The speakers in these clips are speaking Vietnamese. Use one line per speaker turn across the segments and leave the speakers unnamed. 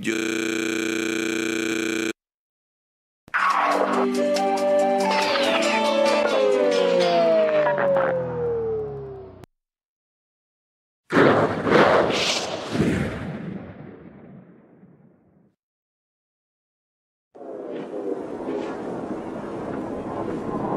dự Thank you.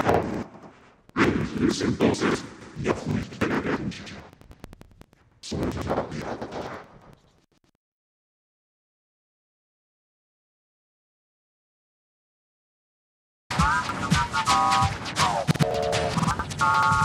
Y es entonces la f u i t e de lucha. Soy la piadora. t a n k o u